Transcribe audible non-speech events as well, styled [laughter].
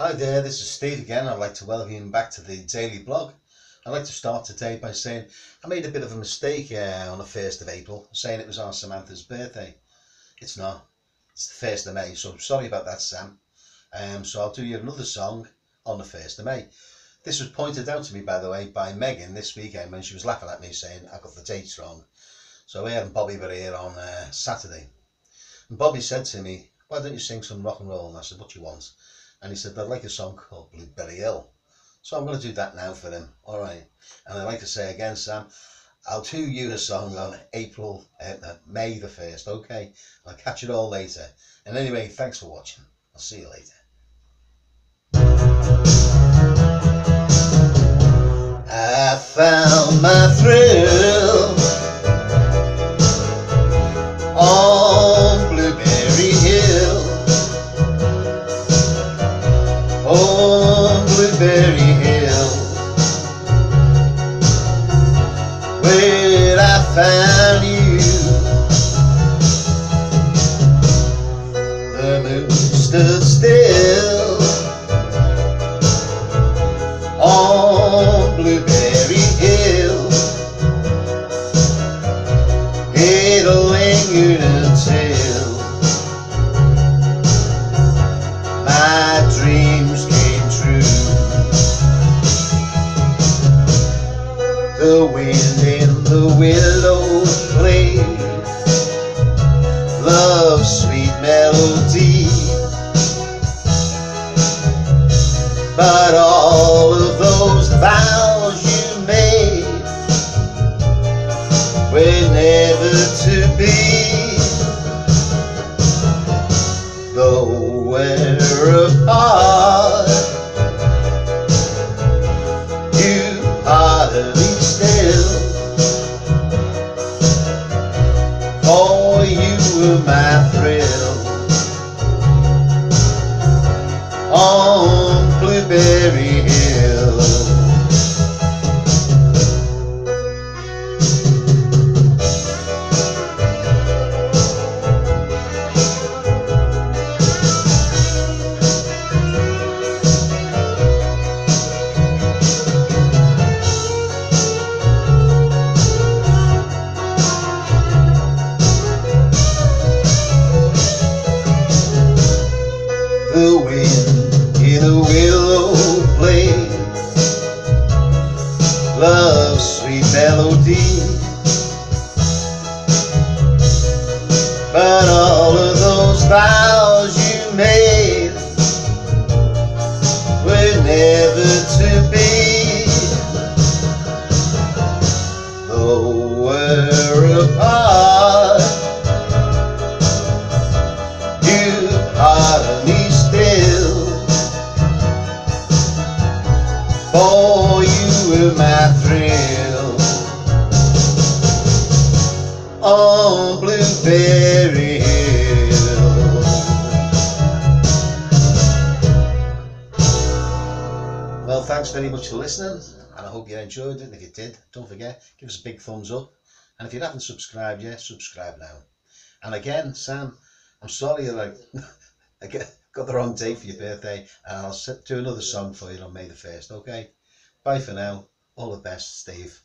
Hi there, this is Steve again. I'd like to welcome you back to the daily blog. I'd like to start today by saying I made a bit of a mistake uh, on the 1st of April, saying it was on Samantha's birthday. It's not. It's the 1st of May, so sorry about that, Sam. Um, so I'll do you another song on the 1st of May. This was pointed out to me, by the way, by Megan this weekend when she was laughing at me saying I got the dates wrong. So we and Bobby were here on uh, Saturday. And Bobby said to me, why don't you sing some rock and roll? And I said, what do you want? And he said, I'd like a song called Blueberry Hill. So I'm going to do that now for him. All right. And I'd like to say again, Sam, I'll do you a song on April, uh, May the 1st. Okay. I'll catch it all later. And anyway, thanks for watching. I'll see you later. I found my thrill Where I found you The moon stood still On Blueberry Hill It lingered until my dreams came true. The wind in the willow played love's sweet melody. But all of those vows you were my thrill on Blueberry the wind in a willow plays love's sweet melody. But all of those vows you made were never to be. Though we're apart For you were my thrill On Blueberry Hill Well, thanks very much for listening, and I hope you enjoyed it. And if you did, don't forget, give us a big thumbs up. And if you haven't subscribed yet, subscribe now. And again, Sam, I'm sorry that [laughs] I, get, got the wrong date for your birthday, and I'll do another song for you on May the 1st, okay? Bye for now. All the best, Steve.